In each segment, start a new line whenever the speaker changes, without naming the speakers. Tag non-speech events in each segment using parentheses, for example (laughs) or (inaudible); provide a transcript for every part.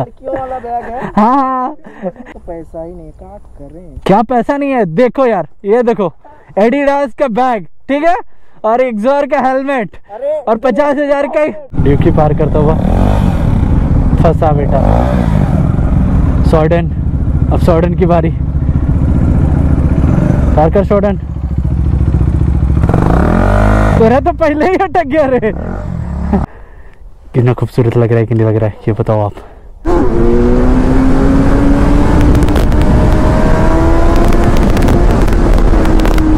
वाला बैग है। (laughs)
हाँ।
तो पैसा ही नहीं क्या करें
क्या पैसा नहीं है? देखो यार ये देखो एडिडास का बैग ठीक है? और एक्सोर का हेलमेट और पचास हज़ार का ड्यूटी पार करता हुआ। फंसा बेटा। सॉर्डन अब सॉर्डन की बारी। पार कर सॉर्डन तेरा तो पहले ही अटक गया रे। कितना खूबसूरत लग रहा है कि नहीं लग रहा है ये बताओ आप।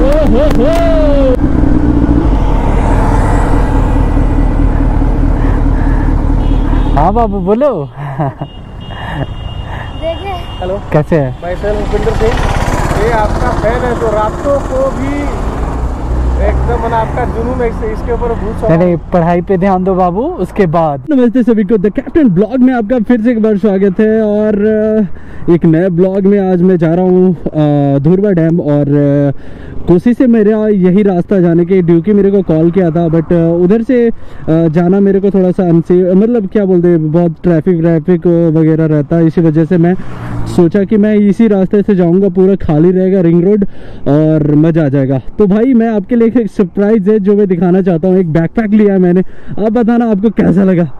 हो हो हाँ बाबू बोलो।
हेलो।
कैसे है?
मैं सर भूपिंदर सिंह। ये आपका फ़ैन है तो रातों को भी एकदम आपका जुनून इसके ऊपर
पढ़ाई पे ध्यान दो बाबू, उसके बाद। नमस्ते सभी को द कैप्टन ब्लॉग में आपका फिर से एक बार स्वागत है, और एक नए ब्लॉग में आज मैं जा रहा हूँ धुरवा डैम और कोसी से मेरा यही रास्ता जाने के ड्यूकी मेरे को कॉल किया था बट उधर से जाना मेरे को थोड़ा सा अनसेफ मतलब क्या बोलते बहुत ट्रैफ़िक व्रैफिक वगैरह रहता है, इसी वजह से मैं सोचा कि मैं इसी रास्ते से जाऊँगा, पूरा खाली रहेगा रिंग रोड और मज़ा आ जाएगा। तो भाई, मैं आपके लिए एक सरप्राइज़ है जो मैं दिखाना चाहता हूँ। एक बैकपैक लिया है मैंने। आप बताना आपको कैसा लगा?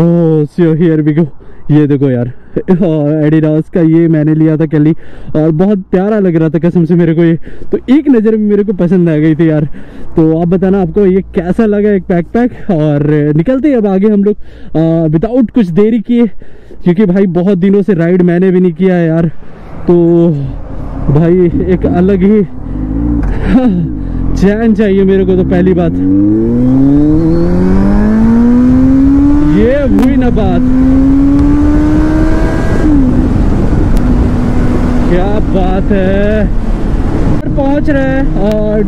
ओह सो हियर वी गो ये देखो यार। एडिडास का ये मैंने लिया था कल और बहुत प्यारा लग रहा था कसम से मेरे को ये। तो एक नज़र में मेरे को पसंद आ गई थी यार। तो आप बताना आपको ये कैसा लगा एक बैकपैक और निकलते अब आगे हम लोग। विदाउट कुछ देरी किए। क्योंकि भाई बहुत दिनों से राइड मैंने भी नहीं किया है यार। तो भाई एक अलग ही चैन चाहिए मेरे को तो पहली बात। ये हुई ना बात। क्या बात है? पहुँच रहे हैं। और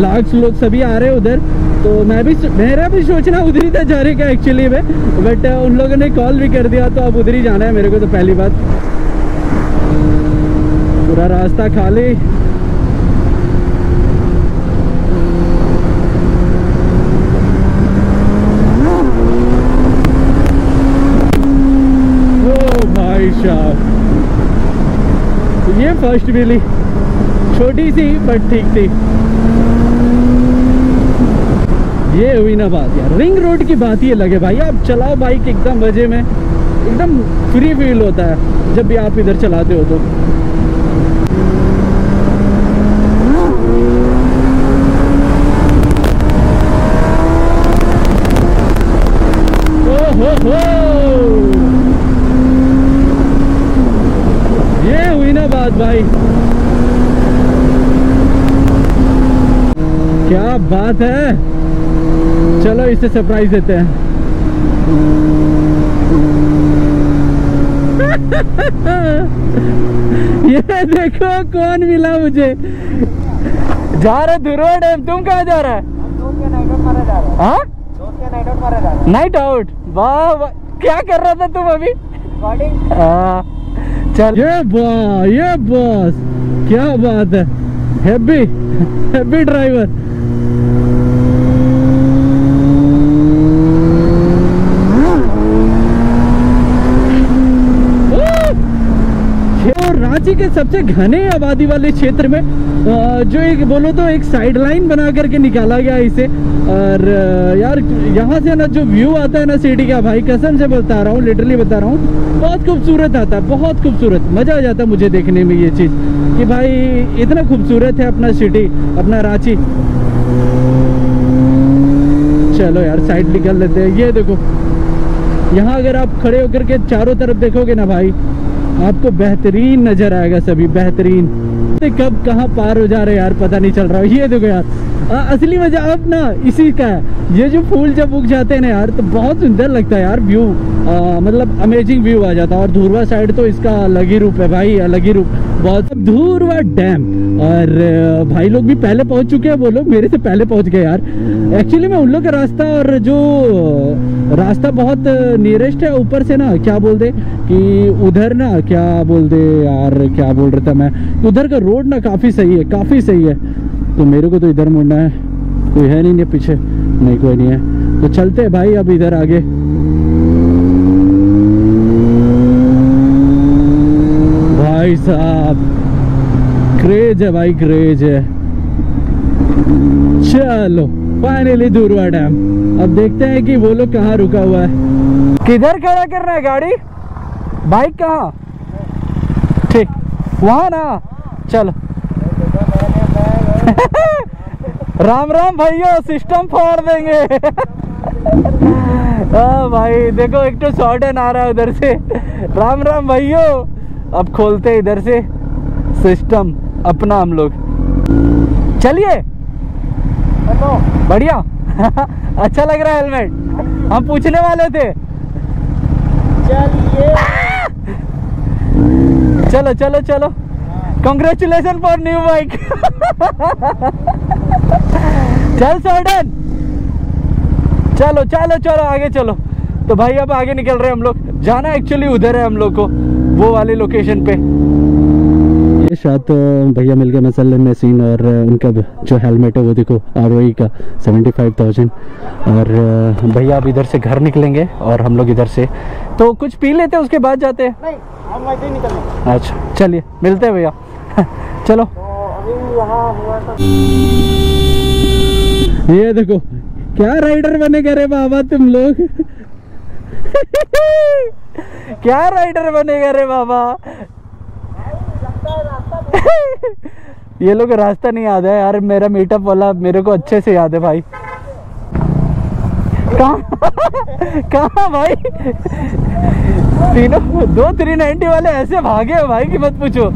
लाख लोग सभी आ रहे हैं उधर। तो मैं भी मेरा भी सोचना उधर ही था जाने का एक्चुअली में। बट उन लोगों ने कॉल भी कर दिया तो अब उधर ही जाना है मेरे को तो पहली बात। पूरा रास्ता खाली। ओ भाई साहब। ये फ़र्स्ट मिली। छोटी सी बट ठीक थी। ये हुई ना बात यार। रिंग रोड की बात ये लगे भाई, आप चलाओ बाइक एकदम मज़े में। एकदम फ्री फील होता है, जब भी आप इधर चलाते हो तो। हो हो ये हुई ना बात भाई क्या बात है। चलो इसे सरप्राइज़ देते हैं। (laughs) ये देखो कौन मिला मुझे? जा रहे ध्रुव डैम तुम कहाँ जा रहा है?
नाइट आउट मारा जा रहा है।
हाँ?
दोस्त के नाइट आउट मारा जा रहा है।
नाइट आउट वाह क्या कर रहा था तुम अभी? हाँ, चल। ये बॉस ये बॉस क्या बात है। हैप्पी हैप्पी ड्राइवर रांची के सबसे घने आबादी वाले क्षेत्र में जो एक बोलो तो एक साइड लाइन बना करके निकाला गया इसे। और यार, यहाँ से ना जो व्यू आता है ना सिटी का, भाई, कसम से बता रहा हूँ लिटरली बता रहा हूँ, बहुत खूबसूरत आता है, बहुत खूबसूरत। मज़ा आ जाता है मुझे देखने में ये चीज़, कि भाई, इतना खूबसूरत है अपना सिटी अपना रांची। चलो यार साइड निकल लेते हैं। ये देखो, यहाँ अगर आप खड़े होकर के चारों तरफ़ देखोगे ना भाई आपको बेहतरीन नज़र आएगा सभी, बेहतरीन। कब कहाँ पार हो जा रहे यार, पता नहीं चल रहा। ये देखो यार असली मज़ा अब ना इसी का है। ये जो फूल जब उग जाते हैं ना यार तो बहुत सुंदर लगता है यार व्यू मतलब अमेजिंग व्यू आ जाता है। और धुरवा साइड तो इसका अलग ही रूप है भाई, अलग ही रूप। बहुत धुरवा डैम और भाई लोग भी पहले पहुँच चुके हैं, वो लोग मेरे से पहले पहुँच गए यार। एक्चुअली में उन लोग का रास्ता और जो, रास्ता बहुत नियरेस्ट है, ऊपर से ना, क्या बोल दे कि उधर ना, क्या बोल दे यार, क्या बोल रहा था मैं उधर का रोड ना काफ़ी सही है, काफ़ी सही है। तो मेरे को तो इधर मुड़ना है। कोई है नहीं, नहीं पीछे। नहीं कोई नहीं है। तो चलते हैं भाई अब इधर आगे। भाई साहब क्रेज है भाई क्रेज है। चलो फाइनली दूरवा डैम अब देखते हैं कि वो लोग कहाँ रुका हुआ है। किधर खड़ा कर रहा है गाड़ी? बाइक कहाँ? ठीक वहाँ ना। चलो। राम राम भैया सिस्टम फोड़ देंगे। (laughs) हाँ भाई देखो एक तो शॉर्टन आ रहा है उधर से। राम राम भैया अब खोलते इधर से। सिस्टम अपना हम लोग। चलिए। बढ़िया। (laughs) अच्छा लग रहा है हेलमेट हम पूछने वाले थे।
चलिए।
चलो चलो चलो। कॉन्ग्रेचुलेशन फॉर न्यू बाइक चल सर्डन चलो चलो चलो आगे चलो। तो भाई अब आगे निकल रहे हैं हम लोग। जाना एक्चुअली उधर है हम लोग को वो वाले लोकेशन पे। ये शायद तो भैया मिल गए मसल में सीन और उनका जो हेलमेट है वो देखो आर का सेवेंटी फाइव थाउज़ेंड और भैया अब इधर से घर निकलेंगे और हम लोग इधर से। तो कुछ पी लेते हैं उसके बाद जाते हैं।
नहीं हम वैसे ही
अच्छा चलिए मिलते हैं भैया। (laughs) चलो।
तो अभी यहाँ हुआ था।
ये देखो, क्या राइडर बनेगा रे बाबा तुम लोग? क्या राइडर बनेगा रे बाबा? ये लोग रास्ता नहीं याद है यार, मेरा मीटअप वाला मेरे को अच्छे से याद है भाई। कहा? कहाँ भाई? तीनों, दो थ्री नाइनटी वाले ऐसे भागे हो भाई की मत पूछो।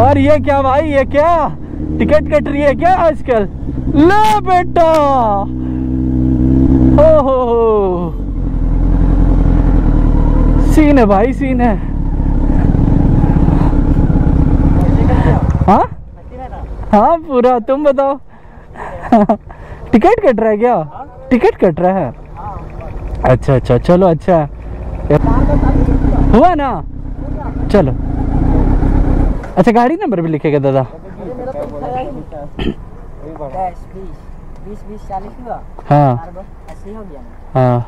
और ये क्या भाई, ये क्या? टिकट कट रही है क्या आजकल? लो बेटा। हो हो हो सीन है भाई, सीन है। हाँ? हाँ पूरा, तुम बताओ। टिकट कट रहा है क्या? टिकट कट रहा है? अच्छा अच्छा चलो अच्छा। हुआ ना? चलो। अच्छा गाड़ी नंबर भी लिखेगा दादा
दस बीस बीस बीस चालीस हुआ।
हाँ।
अस्सी हो गया।
हाँ।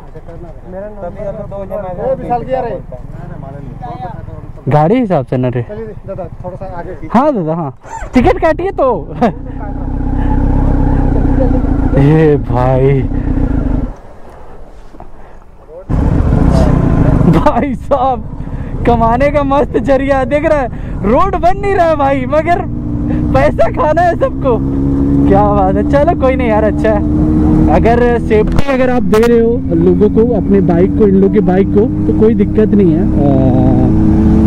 गाड़ी हिसाब से न रे।
चलिए दादा थोड़ा सा आगे खींच
हाँ दादा हाँ। टिकट काटिए तो। ये भाई। भाई साहब कमाने का मस्त ज़रिया। देख रहा है रोड बन नहीं रहा है भाई मगर पैसा खाना है सबको। क्या बात है? चलो कोई नहीं यार अच्छा है। अगर सेफ्टी अगर आप दे रहे हो लोगों को अपने बाइक को इन लोगों की बाइक को तो कोई दिक्कत नहीं है। आ,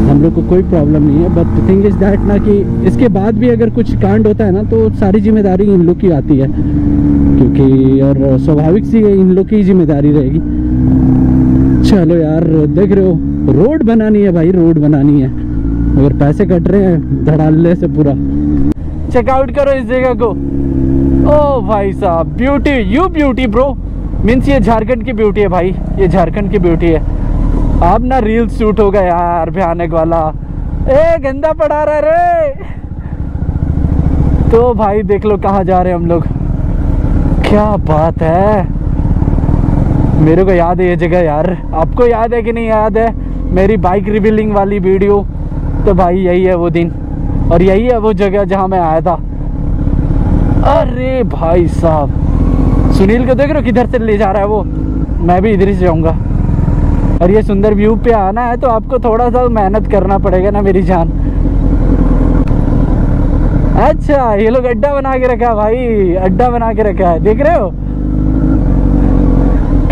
हम लोग को कोई प्रॉब्लम नहीं है। बट थिंग इज़ दैट ना कि इसके बाद भी अगर कुछ कांड होता है ना तो सारी ज़िम्मेदारी इन लोग की आती है। क्योंकि और स्वाभाविक सी इन लोग की ज़िम्मेदारी रहेगी। चलो यार देख रहे हो रोड बनानी है भाई रोड बनानी है। अगर पैसे कट रहे हैं धड़ाले से पूरा। चेकआउट करो इस जगह को। ओ भाई साहब beauty you beauty bro means ये झारखंड की ब्यूटी है भाई। ये झारखंड की ब्यूटी है। अब ना रील शूट होगा यार, भयानक वाला। ए, गंदा पड़ा रहा रे। तो भाई देख लो कहाँ जा रहे हम लोग। क्या बात है। मेरे को याद है ये जगह यार। आपको याद है कि नहीं याद है? मेरी बाइक रिवीलिंग वाली वीडियो तो भाई यही है वो दिन। और यही है वो जगह जहाँ मैं आया था। अरे भाई साहब। सुनील को देख रहे हो किधर से ले जा रहा है वो? मैं भी इधर ही जाऊँगा। और ये सुंदर व्यू पे आना है तो आपको थोड़ा सा मेहनत करना पड़ेगा ना मेरी जान। अच्छा ये लोग अड्डा बना के रखा है भाई। अड्डा बना के रखा है। देख रहे हो?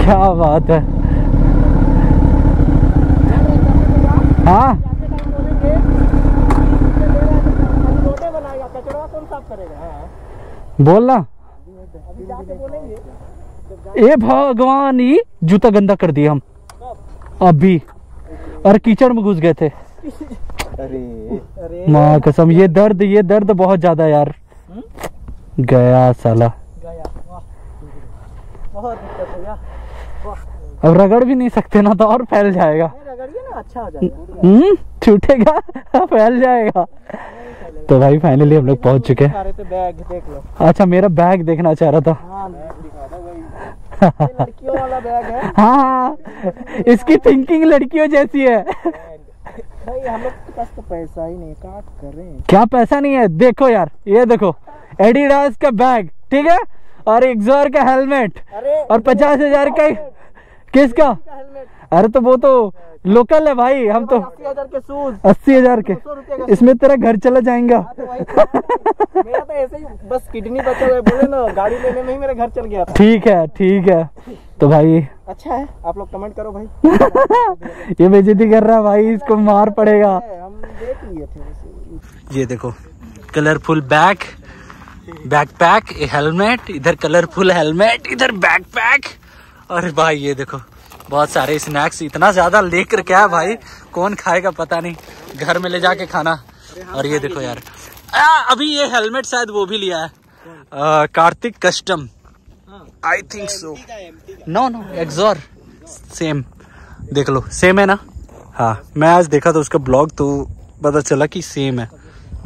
क्या बात है। हाँ
बनाएगा कचरा कौन साफ़ करेगा
बोलना।
अभी जाके बोलेंगे
ए भगवान ही जूता गंदा कर दिया हम। अभी। और कीचड़ में घुस गए थे।
अरे। अरे।
माँ कसम ये दर्द ये दर्द बहुत ज़्यादा यार। गया साला।
गया। हो गया।
अब रगड़ भी नहीं सकते ना तो और फैल जाएगा।
रगड़िए ना अच्छा हो जाएगा।
हम्म छूटेगा फैल जाएगा। तो भाई फाइनली हम लोग पहुँच चुके हैं।
तो बैग देख लो।
अच्छा मेरा बैग देखना चाह रहा था।
हाँ है। (laughs)
हाँ इसकी थिंकिंग लड़कियों जैसी है।
भाई हम लोग के पास तो पैसा ही नहीं क्या करें?
क्या पैसा नहीं है? देखो यार ये देखो। एडिडास का बैग ठीक है? और एक्सोर का हेलमेट और पचास हज़ार का किसका?
हेलमेट
अरे तो वो तो लोकल है भाई हम तो
अस्सी हज़ार के शूज़।
अस्सी हज़ार के। इसमें तेरा घर चला जाएगा।
तो वही तो। मेरा तो ऐसे ही बस किडनी बचा है बोले ना गाड़ी लेने में ही मेरा घर चल गया
ठीक है ठीक है। तो भाई
अच्छा है आप लोग कमेंट करो भाई। (laughs)
ये बेइज्जती कर रहा है भाई इसको मार पड़ेगा।
हम देख लिए थे वैसे।
ये देखो कलरफुल बैग बैकपैक हेलमेट इधर कलरफुल हेलमेट इधर बैकपैक और भाई ये देखो। बहुत सारे स्नैक्स इतना ज़्यादा लेकर क्या है भाई? कौन खाएगा पता नहीं। घर में ले जाके खाना। और ये देखो यार। आ, अभी ये हेलमेट शायद वो भी लिया है। आ, Kartik custom. I think so no no एक्सोर same देख लो सेम है ना? हाँ मैं आज देखा था उसका ब्लॉग तो पता चला कि सेम है।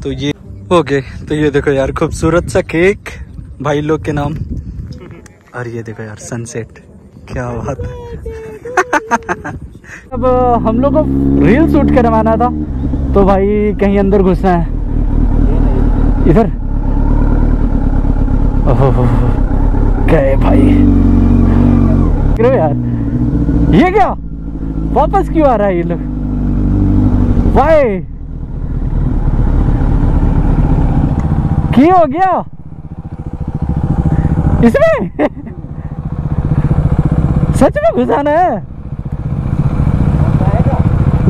तो ये ओके तो ये देखो यार खूबसूरत सा केक भाई लोग के नाम। और ये देखो यार सनसेट क्या बात है। अब हम लोग को रील शूट करवाना था तो भाई कहीं अंदर घुसना है। इधर। ओहो गए भाई? गिरो यार, ये क्या? वापस क्यों आ रहा है ये लोग? वाई की हो गया? इसमें? (laughs) सच में घुसाना है?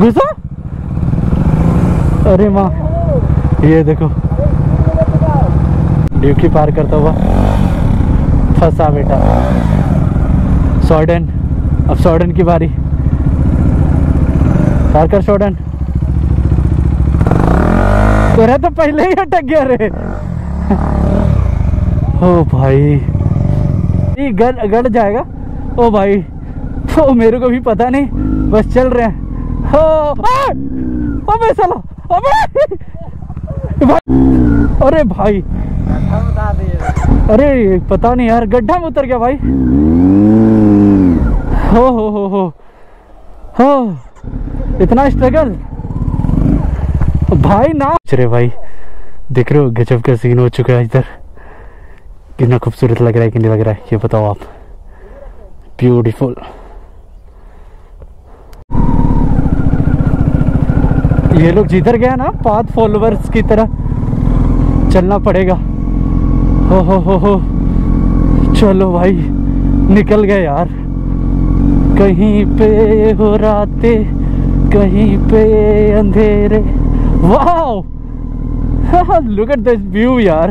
घुसो अरे माँ, ये देखो। ड्यूकी पार करता हुआ फंसा बेटा। सॉर्डन, अब सॉर्डन की बारी। पार कर सॉर्डन। तेरा तो पहले ही अटक गया रे। ओ भाई। गड़ गड़ जाएगा? ओ भाई, ओ, मेरे को भी पता नहीं, बस चल रहे हैं! अबे साला अबे अरे, भाई। अरे, पता नहीं यार, गड्ढा में उतर गया भाई। हो हो हो हो। हो, इतना स्ट्रगल भाई, ना। अरे, भाई, देख रहे हो, गजब का सीन हो चुका है इधर। कितना खूबसूरत लग रहा है कि नहीं लग रहा है, ये बताओ आप। ब्यूटीफुल ये लोग जिधर गया ना पाथ फॉलोअर्स की तरह चलना पड़ेगा। हो हो हो हो। चलो भाई, निकल गए यार। कहीं पे हो राते, कहीं पे अंधेरे। वाह लुक एट दिस व्यू यार।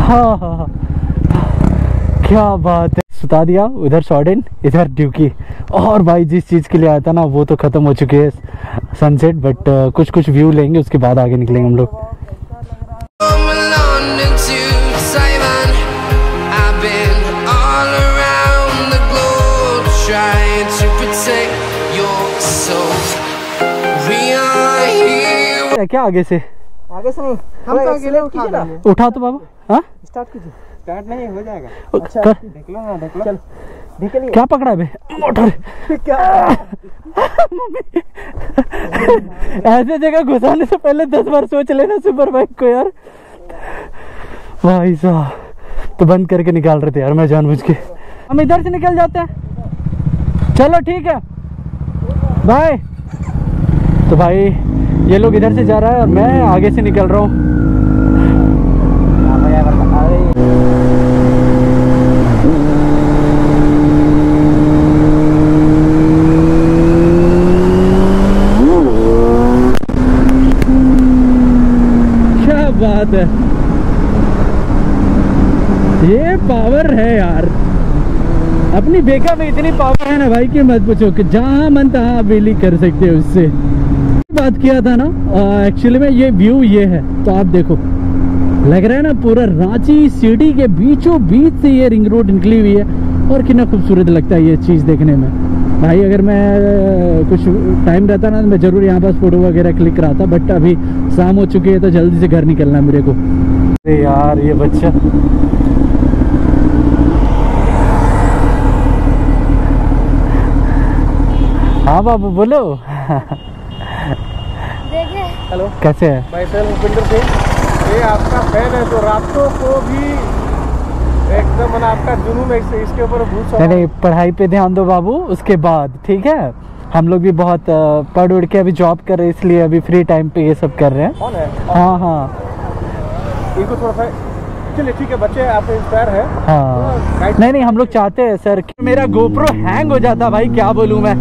हाँ हाँ हाँ। क्या बात सुता दिया उधर शॉर्डन इधर ड्यूकी और भाई जिस चीज़ के लिए आया था ना वो तो ख़त्म हो चुकी है सनसेट बट कुछ कुछ व्यू लेंगे उसके बाद आगे निकलेंगे हम लोग। क्या आगे से?
आगे से नहीं हम तो अकेले उठा
उठा तो बाबा हाँ?
स्टार्ट कीजिए।
स्टार्ट नहीं हो जाएगा।
अच्छा
देख लो ना देख लो।
चल।
क्या पकड़ा है बे? मोटर।
क्या?
ऐसे जगह घुसाने से पहले दस बार सोच लेना सुपर बाइक को यार। भाई साहब तो बंद करके निकाल रहे थे यार मैं जानबूझ के। हम इधर से निकल जाते हैं। चलो ठीक है। बाय तो भाई ये लोग इधर से जा रहा है और मैं आगे से निकल रहा हूँ क्या बात है। ये पावर है यार। अपनी बेका में इतनी पावर है ना भाई कि मत पूछो कि जहाँ मन तहाँ आप कर सकते हो उससे। बात किया था ना एक्चुअली में ये व्यू ये है तो आप देखो। लग रहा है ना पूरा रांची सिटी के बीचों बीच से ये रिंग रोड निकली हुई है, और कितना खूबसूरत लगता है ये चीज़ देखने में। भाई अगर मैं कुछ टाइम रहता ना तो मैं ज़रूर यहाँ पास फ़ोटो वगैरह क्लिक कराता बट अभी शाम हो चुकी है तो जल्दी से घर निकलना है मेरे को। अरे यार ये बच्चा। हाँ बाबू बोलो।
हेलो
कैसे है?
मैं सर भूपिंदर सिंह ये आपका फ़ैन है जो रातों को भी एकदम मैंने आपका जुनून है इसके ऊपर भूत
नहीं पढ़ाई पे ध्यान दो बाबू उसके बाद ठीक है? हम लोग भी बहुत पढ़ उड़ के अभी जॉब कर रहे हैं इसलिए अभी फ्री टाइम पे ये सब कर रहे हैं।
है?
हाँ हाँ।
इनको थोड़ा सा चलिए ठीक है बच्चे आप इंस्पायर है।
हाँ।
गाइड
नहीं नहीं हम लोग चाहते हैं सर कि मेरा गोप्रो हैंग हो जाता भाई क्या बोलूँ मैं?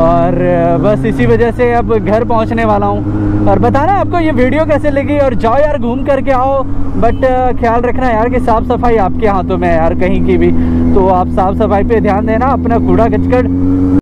और बस इसी वजह से अब घर पहुँचने वाला हूँ। और बता रहा है आपको, ये वीडियो कैसे लगी? और जाओ यार, घूम करके आओ। बट ख्याल रखना यार कि साफ़ सफ़ाई आपके हाथों में है यार कहीं की भी। तो आप साफ़ सफ़ाई पे ध्यान देना, अपना कूड़ा कचकड़